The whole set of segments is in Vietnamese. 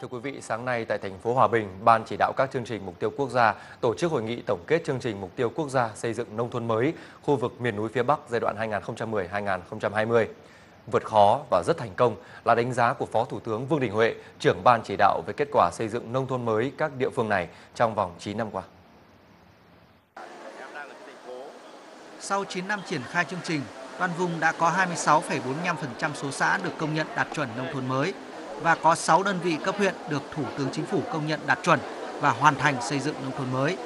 Thưa quý vị, sáng nay tại thành phố Hòa Bình, Ban chỉ đạo các chương trình mục tiêu quốc gia tổ chức hội nghị tổng kết chương trình mục tiêu quốc gia xây dựng nông thôn mới khu vực miền núi phía Bắc giai đoạn 2010-2020. Vượt khó và rất thành công là đánh giá của Phó Thủ tướng Vương Đình Huệ, trưởng Ban chỉ đạo về kết quả xây dựng nông thôn mới các địa phương này trong vòng 9 năm qua. Sau 9 năm triển khai chương trình, toàn vùng đã có 26,45% số xã được công nhận đạt chuẩn nông thôn mới và có 6 đơn vị cấp huyện được Thủ tướng Chính phủ công nhận đạt chuẩn và hoàn thành xây dựng nông thôn mới.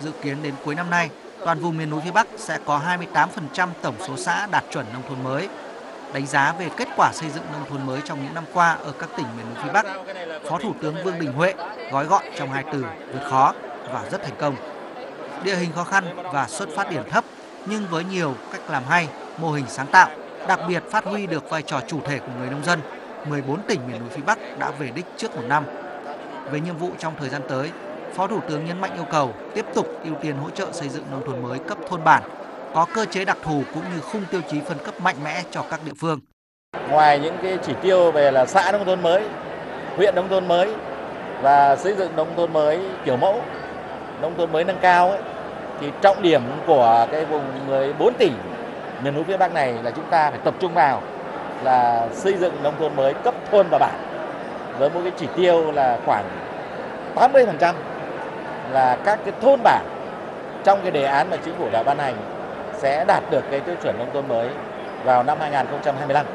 Dự kiến đến cuối năm nay, toàn vùng miền núi phía Bắc sẽ có 28% tổng số xã đạt chuẩn nông thôn mới. Đánh giá về kết quả xây dựng nông thôn mới trong những năm qua ở các tỉnh miền núi phía Bắc, Phó Thủ tướng Vương Đình Huệ gói gọn trong hai từ vượt khó và rất thành công. Địa hình khó khăn và xuất phát điểm thấp nhưng với nhiều cách làm hay, mô hình sáng tạo, đặc biệt phát huy được vai trò chủ thể của người nông dân, 14 tỉnh miền núi phía Bắc đã về đích trước một năm. Về nhiệm vụ trong thời gian tới, Phó Thủ tướng nhấn mạnh yêu cầu tiếp tục ưu tiên hỗ trợ xây dựng nông thôn mới cấp thôn bản, có cơ chế đặc thù cũng như khung tiêu chí phân cấp mạnh mẽ cho các địa phương. Ngoài những cái chỉ tiêu về là xã nông thôn mới, huyện nông thôn mới và xây dựng nông thôn mới kiểu mẫu, nông thôn mới nâng cao ấy, thì trọng điểm của cái vùng 14 tỉnh miền núi phía Bắc này là chúng ta phải tập trung vào là xây dựng nông thôn mới cấp thôn và bản với một cái chỉ tiêu là khoảng 80% là các cái thôn bản trong cái đề án mà chính phủ đã ban hành sẽ đạt được cái tiêu chuẩn nông thôn mới vào năm 2025.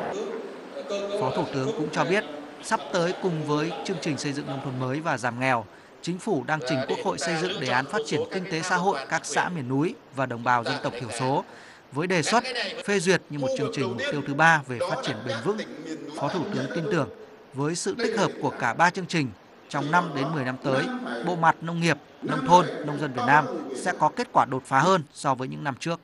Phó Thủ tướng cũng cho biết sắp tới cùng với chương trình xây dựng nông thôn mới và giảm nghèo, Chính phủ đang trình Quốc hội xây dựng đề án phát triển kinh tế xã hội các xã miền núi và đồng bào dân tộc thiểu số với đề xuất phê duyệt như một chương trình mục tiêu thứ ba về phát triển bền vững. Phó Thủ tướng tin tưởng với sự tích hợp của cả ba chương trình trong 5 đến 10 năm tới, bộ mặt nông nghiệp, nông thôn, nông dân Việt Nam sẽ có kết quả đột phá hơn so với những năm trước.